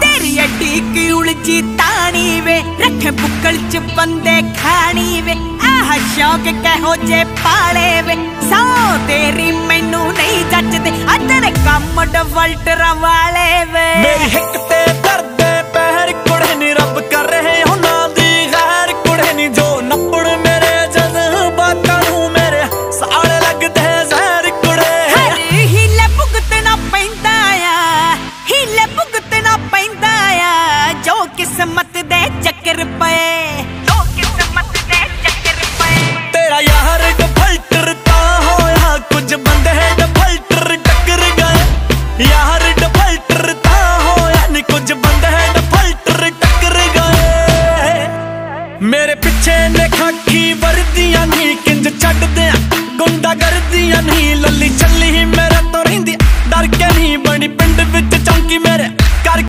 ਤੇਰੀ ਅੱਡੀ ਕੀ ਉਲਝੀ ਤਾਣੀ ਵੇ? ਰੱਖੇ ਬੁੱਕਲ ਚ ਬੰਦੇ ਖਾਣੀ ਵੇ। ਆਹ ਸ਼ੌਕ ਕਹੋ ਜੇ ਪਾਲੇ ਵੇ? ਸੌ ਤੇਰੀ ਮੈਨੂੰ ਨਹੀਂ ਜੱਜਦੇ ਆ ਕੰਮ ਡਵਲਟਰ ਵਾਲੇ ਵੇ। ਮੇਰੀ किस्मत दे चक्कर पे। तो किस्मत दे चक्कर पे। तेरा यार होया कुछ बंदे हैं डफल्टर टक्कर गए यार होया कुछ बंदे टक्कर गए मेरे पीछे ने खाकी वर्दियाँ नहीं किंज छड़ दे गुंडा कर दियाँ लल्ली